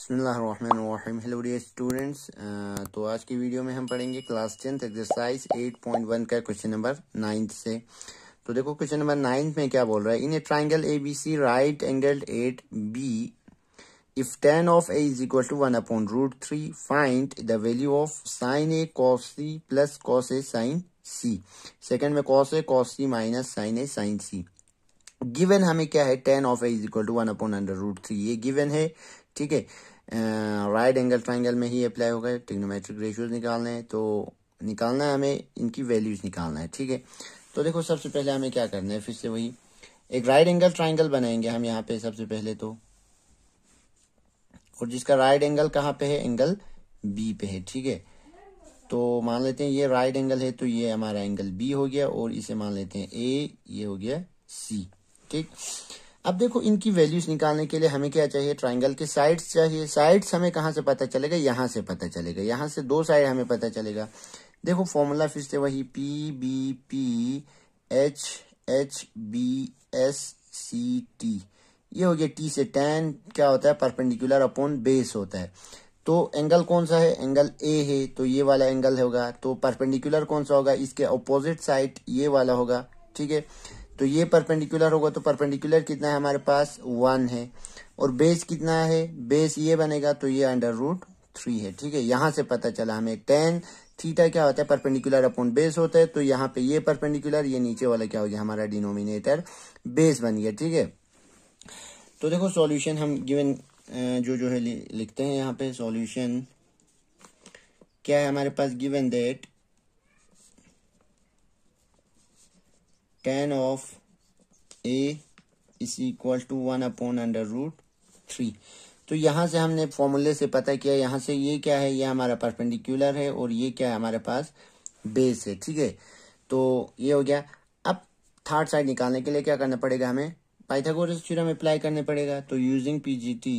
बसमीम hello dear students तो आज की वीडियो में हम पढ़ेंगे क्लास टेंथ एक्सरसाइज 8.1 का क्वेश्चन नंबर नाइन्थ से। तो देखो क्वेश्चन नंबर नाइन्थ में क्या बोल रहा है? In a triangle A B C right angled at B, if tan of A is equal to one upon root three, find the value of sine A cos C plus cos A sine C. Second में cos A, cos C minus sine A, sine C. Given हमें क्या है? Tan of A is equal to one upon under root three. ये given है, ठीक है? Right angle triangle में ही अप्लाई होगा टिग्नोमेट्रिक रेशियोज निकालने हैं तो निकालना है हमें, इनकी वैल्यूज़ निकालना है, ठीक है? तो देखो, सबसे पहले हमें क्या करना है, फिर से वही, एक राइट एंगल ट्राइंगल बनाएँगे हम यहाँ पे सबसे पहले तो। और जिसका राइट एंगल कहाँ पे है? एंगल बी पे है, ठीक है? तो मान लेते हैं ये राइट एंगल है तो ये हमारा एंगल बी हो गया, और इसे मान लेते हैं ए ये हो गया सी ठीक? अब देखो, इनकी वैल्यूज़ निकालने के लिए हमें क्या चाहिए? ट्राइंगल के साइड्स चाहिए। साइड्स हमें कहाँ से पता चलेगा? यहाँ से पता चलेगा। यहाँ से दो साइड हमें पता चलेगा। देखो फॉर्मूला फिर से वही P B P H H B S C T ये हो गया टी से टेन क्या होता है? परपेंडिकुलर अपॉन बेस होता है। तो एंगल कौन सा है? एंगल ए है। तो ये वाला एंगल होगा। तो परपेंडिकुलर कौन सा होगा? इसके अपोजिट साइड ये वाला होगा। ठीक है? तो ये परपेंडिकुलर होगा तो परपेंडिकुलर कितना है हमारे पास? वन है। और बेस कितना है? बेस ये बनेगा तो ये अंडर रूट थ्री है। ठीक है? यहाँ से पता चला हमें टेन थीटा क्या होता है? परपेंडिकुलर अपॉन बेस होता है। तो यहाँ पे ये परपेंडिकुलर ये नीचे वाला क्या हो गया? हमारा डिनोमिनेटर बेस बन गया। ठीक है? तो देखो सॉल्यूशन हम गिवन जो जो है लिखते हैं यहाँ पे सॉल्यूशन क्या है हमारे पास? Given that tan of a is equal to one upon under root three तो यहाँ से हमने फॉर्मूले से पता किया, यहाँ से ये क्या है, ये हमारा परपेंडिकुलर है और ये क्या है हमारे पास बेस है, ठीक है? तो ये हो गया। अब थर्ड साइड निकालने के लिए क्या करना पड़ेगा हमें? पाइथागोरस थ्योरम अप्लाई करने पड़ेगा। तो using PGT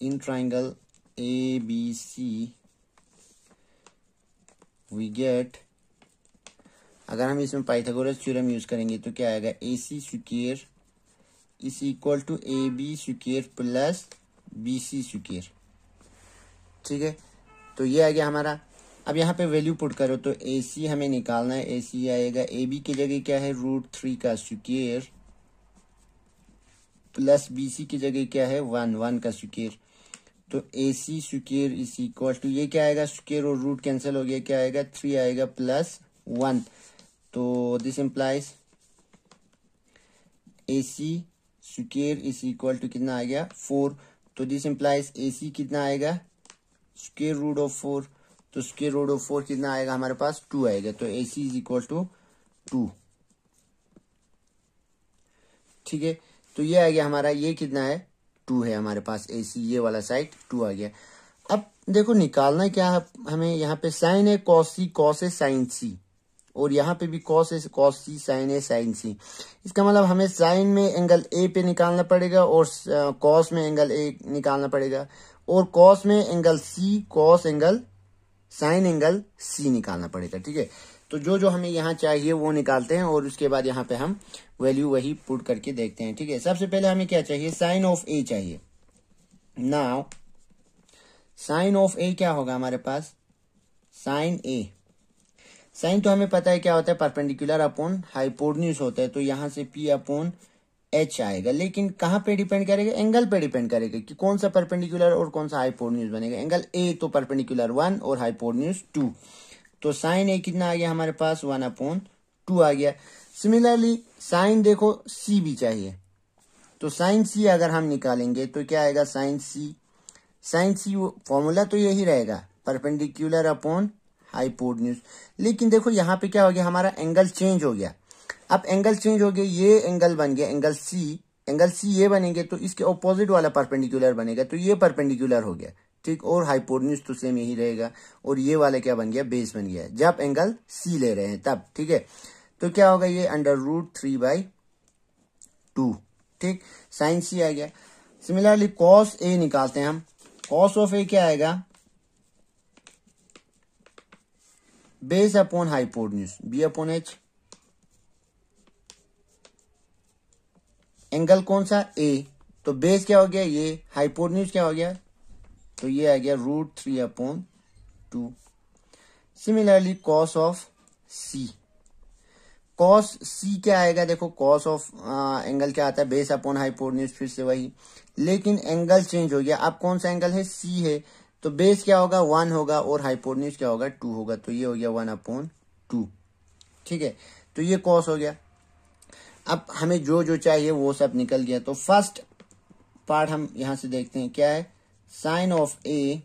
in triangle A B C we get अगर हम इसमें पाइथागोरस थ्योरम यूज़ करेंगे तो क्या आएगा? A C square is equal to A B square plus B C square ठीक है? तो ये आ गया हमारा। अब यहाँ पे वैल्यू पुट करो तो ए सी हमें निकालना है। ए सी आएगा। ए बी की जगह क्या है? रूट थ्री का स्क्र प्लस बी सी की जगह क्या है? वन वन का स्क्र तो A C square is equal to ये क्या आएगा? स्क्र और रूट कैंसिल हो गया, क्या आएगा? थ्री आएगा प्लस वन तो this implies A C square is equal to कितना आ गया? फोर तो दिस इंप्लाइज ए सी कितना आएगा? स्क्र रूट ऑफ़ फोर तो स्क्र रूट ऑफ़ फोर कितना आएगा हमारे पास? टू आएगा. तो A C is equal to two ठीक है? तो ये आ गया हमारा, ये कितना है? टू है हमारे पास ए सी ये वाला साइड टू आ गया। अब देखो, निकालना क्या है, हमें यहाँ पे साइन है कॉस सी कॉस है साइन सी और यहाँ पे भी कॉस है कॉस सी साइन है साइन सी इसका मतलब हमें साइन में एंगल ए पे निकालना पड़ेगा और कॉस में एंगल ए निकालना पड़ेगा। और कॉस में angle C cos angle sine angle C निकालना पड़ेगा, ठीक है? तो जो जो हमें यहाँ चाहिए वो निकालते हैं और उसके बाद यहाँ पे हम वैल्यू वही पुट करके देखते हैं, ठीक है? सबसे पहले हमें क्या चाहिए? साइन ऑफ़ ए चाहिए। नाउ साइन ऑफ़ ए क्या होगा हमारे पास? साइन ए साइन तो हमें पता है क्या होता है? परपेंडिकुलर अपॉन हाइपोडन्यूस होता है तो यहाँ से पी अपॉन एच आएगा। लेकिन कहाँ पे डिपेंड करेगा? एंगल पे डिपेंड करेगा कि कौन सा परपेंडिकुलर और कौन सा हाइपोडन्यूस बनेगा। एंगल ए तो परपेंडिकुलर वन और हाइपोडन्यूस टू तो साइन ए कितना आ गया हमारे पास? वन अपॉन टू आ गया। सिमिलरली साइन देखो सी भी चाहिए। तो साइन सी अगर हम निकालेंगे तो क्या आएगा sine C sine C formula तो यही रहेगा। परपेंडिकुलर अपॉन हाइपोडन्यूज लेकिन देखो, यहाँ पे क्या हो गया? हमारा एंगल चेंज हो गया। अब एंगल चेंज हो गया, ये एंगल बन गया एंगल सी एंगल सी ये बनेंगे तो इसके ऑपोजिट वाला परपेंडिकुलर बनेगा तो ये परपेंडिकुलर हो गया। ठीक और हाइपोडन्यूज तो सेम यही रहेगा। और ये वाला क्या बन गया? बेस बन गया। जब एंगल सी ले रहे हैं, तब, ठीक है? तो क्या होगा ये? Under root three by two ठीक? साइन सी आ गया। सिमिलरली कॉस ए निकालते हैं हम। कॉस ऑफ़ ए क्या आएगा? Base upon hypotenuse B upon H angle कौन सा? ए तो बेस क्या हो गया? ये हाइपोटन्यूज क्या हो गया? तो ये आ गया root three upon two similarly cos of C cos C क्या आएगा? देखो कॉस ऑफ़ एंगल क्या आता है? बेस अपॉन हाइपोटन्यूज फिर से वही। लेकिन एंगल चेंज हो गया। अब कौन सा एंगल है? सी है। तो बेस क्या होगा? वन होगा और हाइपोटन्यूज क्या होगा? टू होगा। तो ये हो गया वन अपॉन टू ठीक है? तो ये कॉस हो गया। अब हमें जो जो चाहिए, वो सब निकल गया। तो फ़र्स्ट पार्ट हम यहाँ से देखते हैं। क्या है? Sine of A,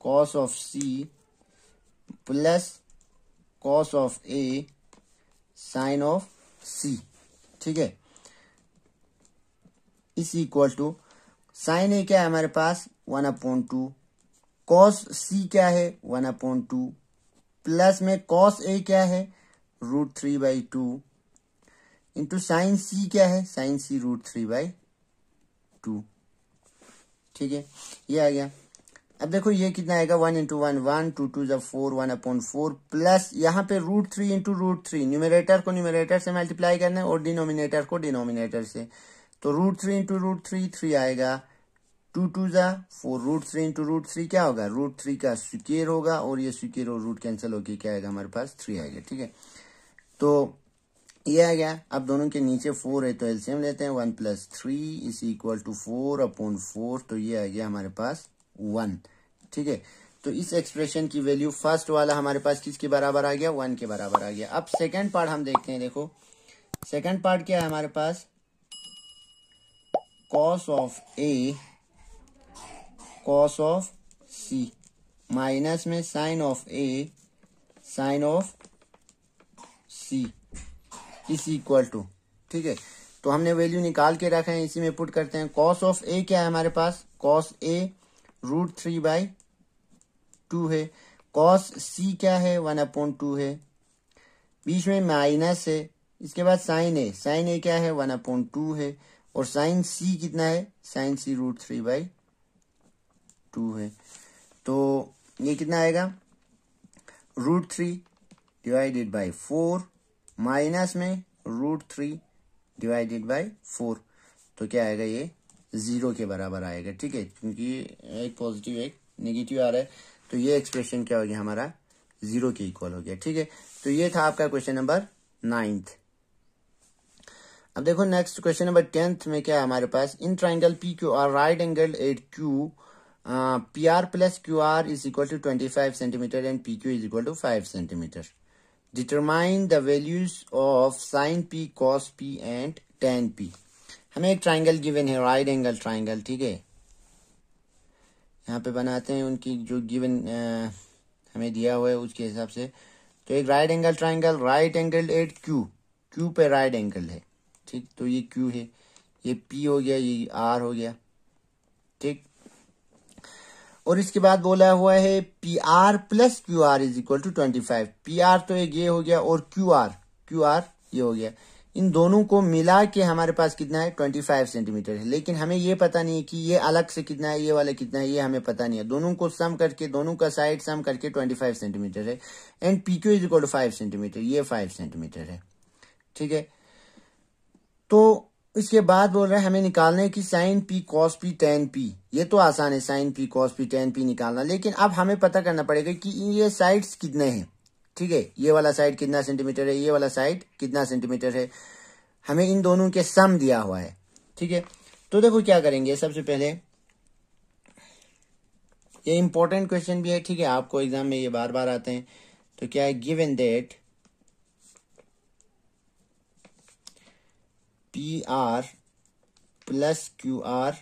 cos of C, plus cos of A, sine of C. ठीक है? इस इक्वल टू साइन ए क्या है हमारे पास? One upon two. Cos C क्या है? One upon two. प्लस में कॉस ए क्या है? Root three by two. Into sine C क्या है? Sine C root three by two. ठीक है? ये आ गया। अब देखो ये कितना आएगा? One into one one two two जब four one upon four plus यहाँ पे root three into root three numerator को न्यूमिनेटर से मल्टीप्लाई करना है और डिनोमिनेटर को डिनोमिनेटर से। तो root three into root three three आएगा। टू टू जा four root three into root three क्या होगा? रूट थ्री का स्क्र होगा और ये स्क्र और रूट कैंसिल होकर क्या आएगा? हमारे पास थ्री आएगा, ठीक है? तो ये आ गया अब दोनों के नीचे फोर है तो एलसीएम लेते हैं one plus three is equal to four upon four तो ये आ गया हमारे पास वन ठीक है? तो इस एक्सप्रेशन की वैल्यू फ़र्स्ट वाला हमारे पास किसके बराबर आ गया? वन के बराबर आ गया। अब सेकंड पार्ट हम देखते हैं, देखो। सेकंड पार्ट क्या है हमारे पास? Cos of A cos of C minus में sine of A sine of C is equal to ठीक है? तो हमने वैल्यू निकाल के रखे हैं, इसी में पुट करते हैं। कॉस ऑफ़ ए क्या है हमारे पास? Cos A root three by two है। कॉस सी क्या है? वन अपॉइंट टू है। बीच में माइनस है। इसके बाद साइन ए साइन ए क्या है? वन अपॉइंट टू है। और साइन सी कितना है? Sine C root three by two है। तो ये कितना आएगा? Root three divided by four minus में root three divided by four तो क्या आएगा ये? ज़ीरो के बराबर आएगा, ठीक है? क्योंकि एक पॉजिटिव एक नेगेटिव आ रहा है। तो ये एक्सप्रेशन क्या हो गया? हमारा ज़ीरो के इक्वल हो गया, ठीक है? तो ये था आपका क्वेश्चन नंबर नाइन्थ अब देखो नेक्स्ट क्वेश्चन नंबर टेंथ में क्या है हमारे पास? In triangle P Q R right angle at Q P R plus Q R is equal to twenty five centimetre and P Q is equal to five centimetre determine the values of sine P cos P and tan P हमें एक triangle given है right angle triangle ठीक है? यहाँ पे बनाते हैं उनकी जो गिवन हमें दिया हुआ है उसके हिसाब से। तो एक right angle triangle right angle at Q Q पे राइट एंगल है। ठीक तो ये क्यू है। ये पी हो गया, ये आर हो गया। ठीक और इसके बाद बोला हुआ है P R plus Q R is equal to twenty five P R तो एक ये हो गया और क्यू आर क्यू आर ये हो गया। इन दोनों को मिला के हमारे पास कितना है? 25 सेंटीमीटर है। लेकिन हमें ये पता नहीं है कि ये अलग से कितना है, ये वाला कितना है, ये हमें पता नहीं है। दोनों को सम करके, दोनों का साइड सम करके 25 सेंटीमीटर है। And P Q is equal to five centimetre ये फाइव सेंटीमीटर है। ठीक है? तो इसके बाद बोल रहे हैं, हमें निकालना है कि sine P cos P tan P ये तो आसान है sine P cos P tan P निकालना। लेकिन अब हमें पता करना पड़ेगा कि ये साइड्स कितने हैं। ठीक है, ये वाला साइड कितना सेंटीमीटर है, ये वाला साइड कितना सेंटीमीटर है। हमें इन दोनों के सम दिया हुआ है। ठीक है तो देखो क्या करेंगे, सबसे पहले ये इंपॉर्टेंट क्वेश्चन भी है। ठीक है, आपको एग्ज़ाम में ये बार बार आते हैं। तो क्या है given that P R plus Q R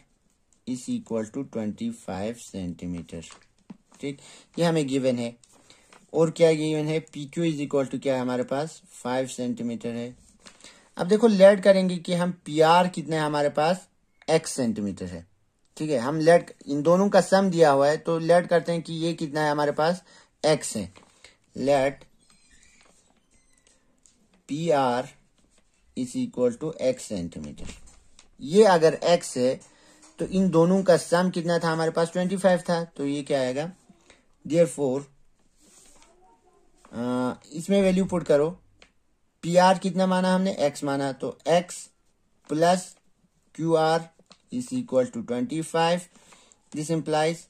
is equal to twenty five centimetre ठीक? ये हमें गिवन है। और क्या गिवन है? P Q is equal to क्या है हमारे पास? फाइव सेंटीमीटर है। अब देखो लेट करेंगे कि हम पी आर कितने हमारे पास? एक्स सेंटीमीटर है। ठीक है? हम लेट इन दोनों का सम दिया हुआ है तो लेट करते हैं कि ये कितना है हमारे पास? एक्स है। Let P R is equal to X centimetre ये अगर एक्स है तो इन दोनों का सम कितना था? हमारे पास ट्वेंटी फाइव था तो ये क्या आएगा? डियर फोर इसमें वैल्यू पुट करो। पी आर कितना माना हमने? एक्स माना। तो X plus Q R is equal to twenty five this implies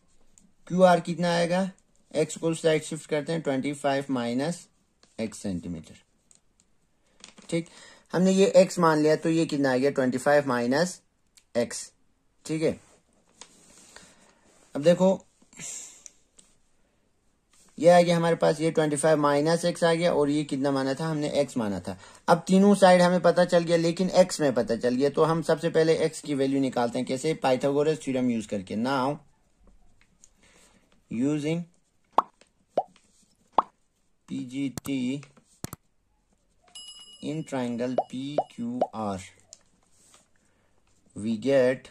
Q R कितना आएगा? एक्स को साइड शिफ्ट करते हैं twenty five minus X centimetre ठीक? हमने ये एक्स मान लिया तो ये कितना आ गया? ट्वेंटी फाइव माइनस एक्स ठीक है? अब देखो, ये आ गया हमारे पास, ये 25 फाइव माइनस एक्स आ गया और ये कितना माना था? हमने एक्स माना था। अब तीनों साइड हमें पता चल गया, लेकिन एक्स में पता चल गया तो हम सबसे पहले एक्स की वैल्यू निकालते हैं। कैसे? पाइथागोरस थ्योरम यूज़ करके। Now using PGT P Q R we get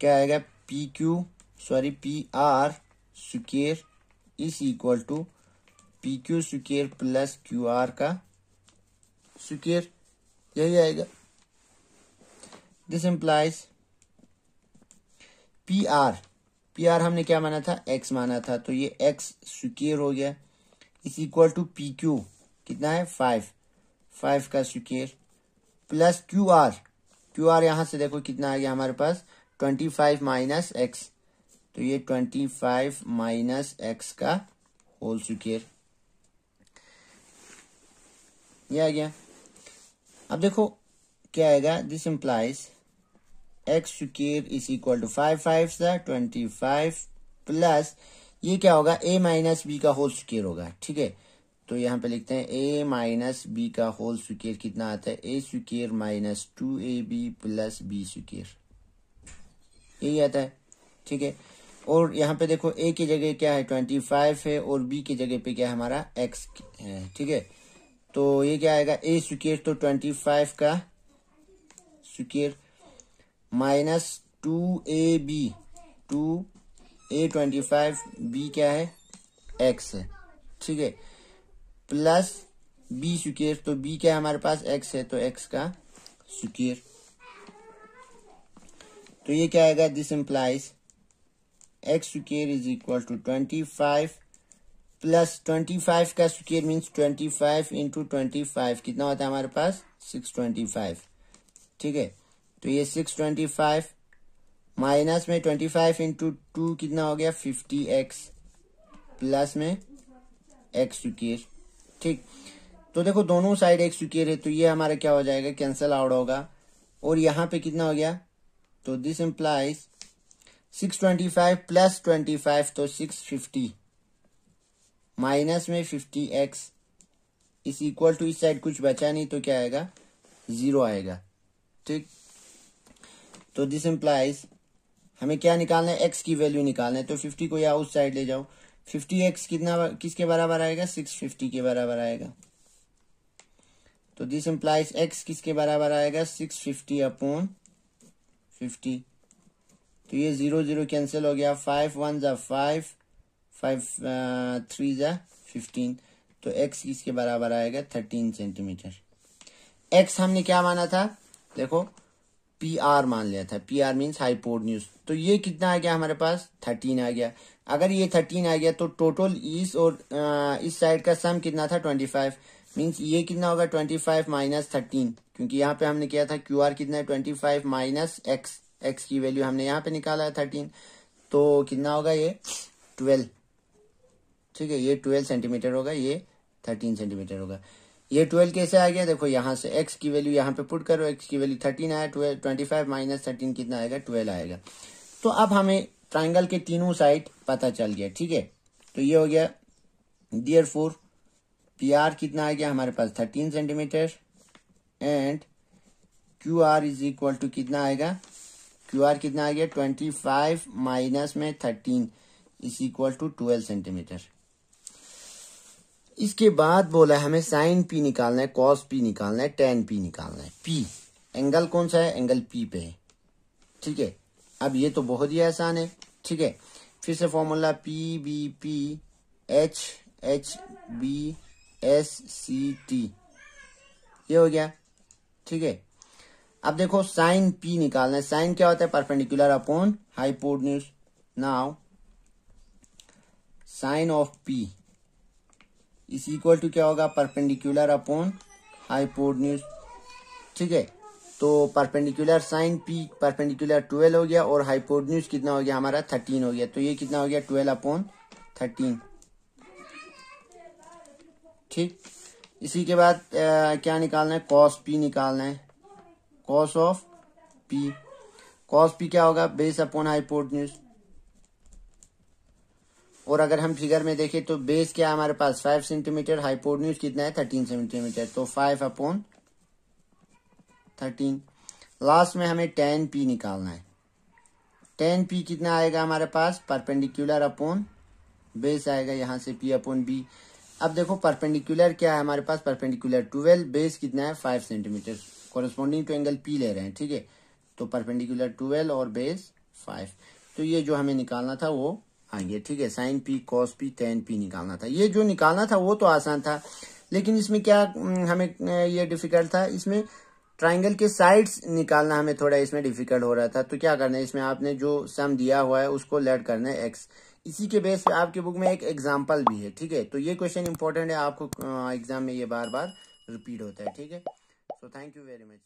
क्या आएगा? P Q sorry P R square is equal to P Q square plus Q R का स्क्र यही आएगा। This implies P R P R हमने क्या माना था? एक्स माना था। तो ये एक्स स्क्र हो गया। Is equal to P Q. कितना है? फाइव. फाइव का square plus Q R. Q R यहाँ से देखो कितना आ गया हमारे पास? Twenty five minus X. तो ये ट्वेंटी फाइव माइनस एक्स का होल स्क्र ये आ गया. अब देखो क्या आएगा? This implies X square is equal to five five सा ट्वेंटी फाइव प्लस ये क्या होगा? ए माइनस बी का होल स्क्र होगा, ठीक है? तो यहाँ पे लिखते हैं ए माइनस बी का होल स्क्र कितना आता है? A square minus two A B plus B square यही आता है, ठीक है? और यहाँ पे देखो ए की जगह क्या है? ट्वेंटी फाइव है और बी की जगह पे क्या है? हमारा एक्स है, ठीक है? तो ये क्या आएगा? ए स्क्र तो ट्वेंटी फाइव का square minus two A B two A twenty five B क्या है? एक्स है। ठीक है? प्लस बी स्क्र तो बी क्या हमारे पास? एक्स है तो एक्स का स्क्र तो ये क्या आएगा? This implies X square is equal to twenty five plus twenty five का square means twenty five into twenty five कितना होता है हमारे पास? सिक्स ट्वेंटी फाइव ठीक है? तो ये सिक्स ट्वेंटी फाइव माइनस में ट्वेंटी फाइव इंटू टू कितना हो गया? फिफ्टी एक्स प्लस में एक्स स्क्र ठीक। तो देखो, दोनों साइड एक स्क्र है तो ये हमारा क्या हो जाएगा? कैंसल आउट होगा। और यहाँ पे कितना हो गया? तो this implies six twenty five plus twenty five तो सिक्स फिफ्टी माइनस में fifty X is equal to इस साइड कुछ बचा नहीं तो क्या आएगा? ज़ीरो आएगा। ठीक। तो दिस इंप्लाइज हमें क्या निकालना है? एक्स की वैल्यू निकालना है। तो फिफ्टी को या उस साइड ले जाओ। फिफ्टी एक्स कितना किसके बराबर आएगा? सिक्स फिफ्टी के बराबर आएगा। तो दिस इंप्लाइज एक्स किसके बराबर आएगा? सिक्स फिफ्टी अपॉन फिफ्टी तो ये ज़ीरो ज़ीरो कैंसिल हो गया। फाइव वन जा फाइव फाइव थ्री जा फिफ्टीन तो एक्स इसके बराबर आएगा? थर्टीन सेंटीमीटर एक्स हमने क्या माना था? देखो पी आर मान लिया था। पी आर मीन्स हाईपोर्न्यूज तो ये कितना आ गया हमारे पास? थर्टीन आ गया। अगर ये थर्टीन आ गया तो टोटल इस और आ, इस साइड का सम कितना था? ट्वेंटी फाइव मीन्स ये कितना होगा? ट्वेंटी फाइव माइनस थर्टीन क्योंकि यहाँ पे हमने किया था क्यू आर कितना है? Twenty five minus X X की वैल्यू हमने यहाँ पे निकाला है थर्टीन तो कितना होगा ये? ट्वेल्व ठीक है ये ट्वेल्व सेंटीमीटर होगा ये थर्टीन सेंटीमीटर होगा। ये ट्वेल्व कैसे आ गया? देखो, यहाँ से एक्स की वैल्यू यहाँ पे पुट करो एक्स की वैल्यू थर्टीन आया twelve twenty five minus thirteen कितना आएगा? ट्वेल्व आएगा। तो अब हमें ट्राइंगल के तीनों साइड पता चल गया, ठीक है? तो ये हो गया डियर फोर पी आर कितना आ गया? हमारे पास thirteen centimetre and Q R is equal to कितना आएगा? क्यू आर कितना आ गया? ट्वेंटी फाइव माइनस में thirteen is equal to twelve centimetre इसके बाद बोला है, हमें साइन पी निकालना है कॉस पी निकालना है टेन पी निकालना है। पी एंगल कौन सा है? एंगल पी पे है। ठीक है? अब ये तो बहुत ही आसान है। ठीक है? फिर से formula P B P H H B S C T ये हो गया। ठीक है? अब देखो साइन पी निकालना है। साइन क्या होता है? Perpendicular upon hypotenuse now sine of P is equal to क्या होगा? परपेंडिकुलर अपॉन हाइपोडन्यूज ठीक है? तो perpendicular sine P perpendicular twelve हो गया और हाइपोडन्यूज कितना हो गया? हमारा थर्टीन हो गया। तो ये कितना हो गया? ट्वेल्व अपॉन थर्टीन ठीक? इसी के बाद आ, क्या निकालना है? कॉस पी निकालना है। Cos of P cos P क्या होगा? बेस अपॉन हाइपोटन्यूज और अगर हम फिगर में देखें तो बेस क्या है हमारे पास? फाइव सेंटीमीटर हाइपोटन्यूज कितना है? थर्टीन सेंटीमीटर तो फाइव अपॉन थर्टीन लास्ट में हमें टेन पी निकालना है। टेन पी कितना आएगा हमारे पास? परपेंडिकुलर अपॉन बेस आएगा, यहाँ से पी अपॉन बी अब देखो परपेंडिकुलर क्या है हमारे पास? परपेंडिकुलर ट्वेल्व बेस कितना है? Five centimetre corresponding to angle P ले रहे हैं, ठीक है? तो परपेंडिकुलर ट्वेल्व और बेस फाइव तो ये जो हमें निकालना था वो आएँगे, ठीक है? Sine P, cos P tan P निकालना था। ये जो निकालना था, वो तो आसान था, लेकिन इसमें क्या हमें ये डिफ़िकल्ट था। इसमें ट्राइंगल के साइड्स निकालना हमें थोड़ा इसमें डिफ़िकल्ट हो रहा था। तो क्या करना है, इसमें आपने जो सम दिया हुआ है, उसको लेट करना है एक्स इसी के बेस पे आपके बुक में एक एग्ज़ाम्पल भी है, ठीक है? तो ये क्वेश्चन इंपॉर्टेंट है, आपको एग्ज़ाम में ये बार बार रिपीट होता है, ठीक है? So thank you very much